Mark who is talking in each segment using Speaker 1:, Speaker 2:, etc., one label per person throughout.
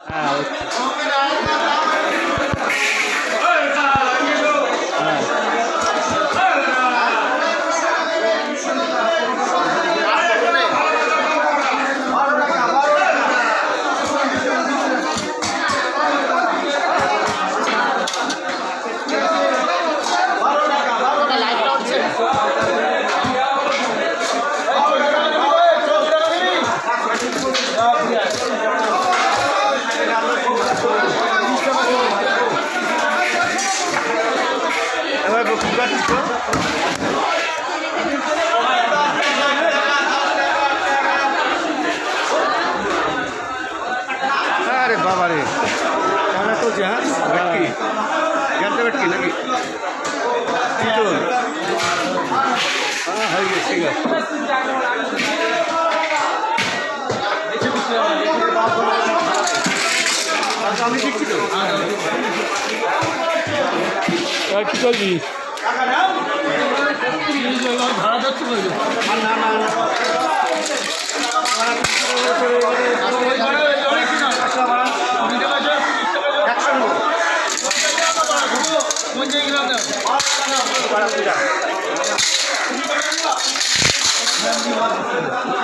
Speaker 1: 아, আরে বাবা রে কেমন চলছে হ্যাঁ ভেটকি জানতে ভেটকি নাকি চিতল হ্যাঁ হয়ে গেছে ঠিক আছে আচ্ছা, আমি দেখছি তো
Speaker 2: আর কি করবি
Speaker 1: না না না 关
Speaker 2: 了，关了，关
Speaker 3: 了。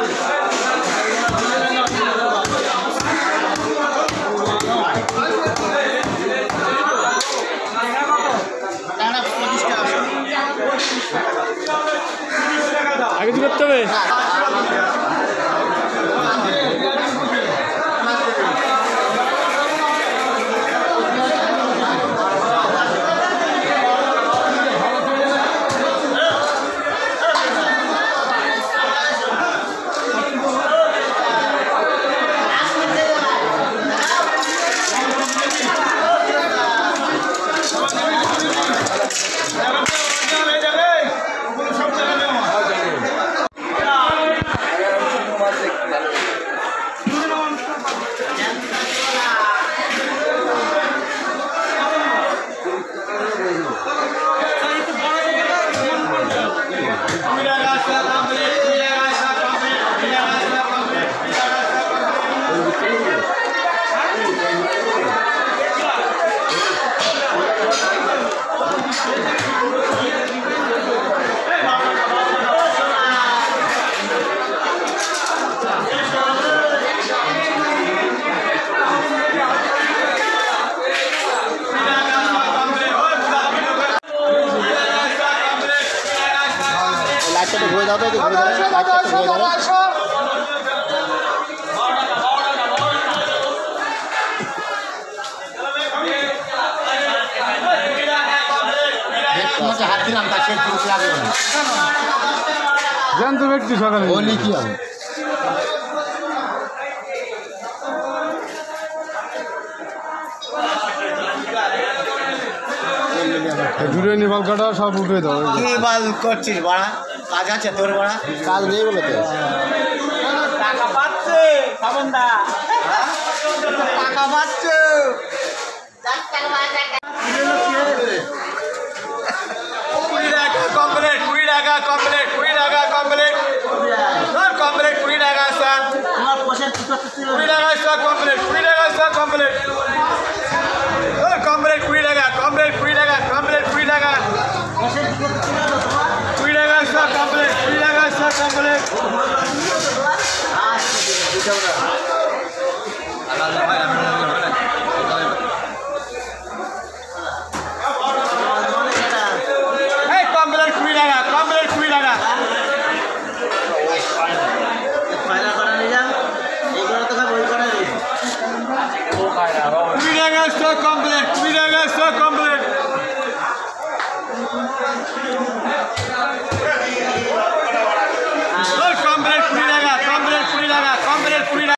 Speaker 3: তো ঘুরে হাত দিলাম তার
Speaker 2: ব্যক্তি সকালে।
Speaker 3: বলি কি হবে?
Speaker 2: দূরে নিবাল কাটা সব উঠে দাও।
Speaker 3: কি বাল করছিস বাড়া। কাজ আছে তোর বাড়া? কাজ নেই বলে তো।
Speaker 1: টাকা পাচ্ছে সাবন্দা টাকা পাচ্ছে। কুড়ি টাকা কমপ্লিট কুড়ি টাকা কমপ্লিট কুড়ি টাকা কমপ্লিট স্যার কমপ্লিট কুড়ি টাকা স্যার কুড়ি টাকা স্যার কমপ্লিট কুড়ি টাকা স্যার কমপ্লিট কমপ্লিট টাকা